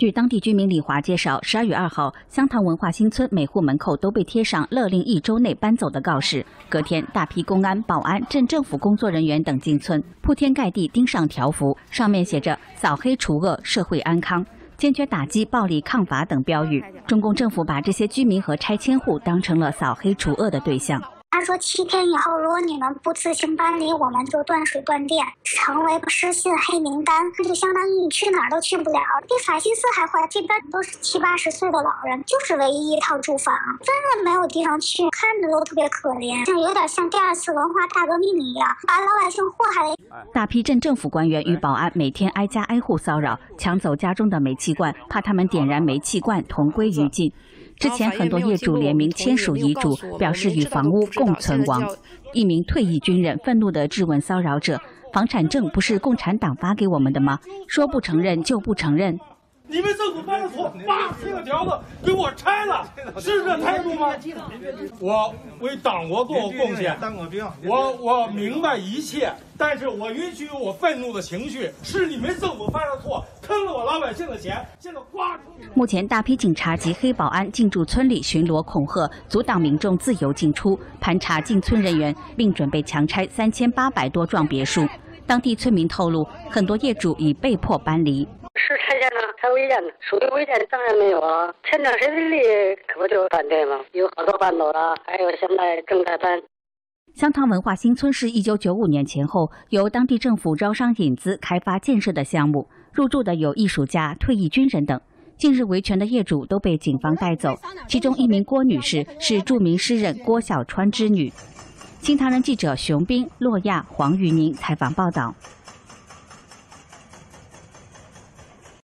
据当地居民李华介绍，十二月二号，湘潭文化新村每户门口都被贴上勒令一周内搬走的告示。隔天，大批公安、保安、镇政府工作人员等进村，铺天盖地钉上条幅，上面写着“扫黑除恶，社会安康，坚决打击暴力抗法”等标语。中共政府把这些居民和拆迁户当成了扫黑除恶的对象。他说七天以后，如果你们不自行搬离，我们就断水断电，成为失信黑名单。那就相当于你去哪儿都去不了。比法西斯还坏，这边都是七八十岁的老人，就是唯一一套住房，真的没有地方去，看着都特别可怜，像有点像第二次文化大革命一样，把老百姓祸害了。大批镇政府官员与保安每天挨家挨户骚扰，抢走家中的煤气罐，怕他们点燃煤气罐同归于尽。之前很多业主联名签署遗嘱，表示与房屋共存亡。一名退役军人愤怒地质问骚扰者：“房产证不是共产党发给我们的吗？说不承认就不承认。”你们政府犯了错，把这个条子给我拆了，是这态度吗？我为党国做过贡献，当过兵，我我明白一切，但是我允许我愤怒的情绪。是你们政府犯了错，坑了我老百姓的钱，现在刮出去。目前，大批警察及黑保安进驻村里巡逻恐吓，阻挡民众自由进出，盘查进村人员，并准备强拆三千八百多幢别墅。当地村民透露，很多业主已被迫搬离。是拆迁，违建的，属于违建当然没有啊。前段时间里可不就反对吗？有好多搬走了，还有现在正在搬。香塘文化新村是一九九五年前后由当地政府招商引资开发建设的项目，入住的有艺术家、退役军人等。近日维权的业主都被警方带走，其中一名郭女士是著名诗人郭小川之女。新唐人记者熊斌、洛亚、黄宇宁采访报道。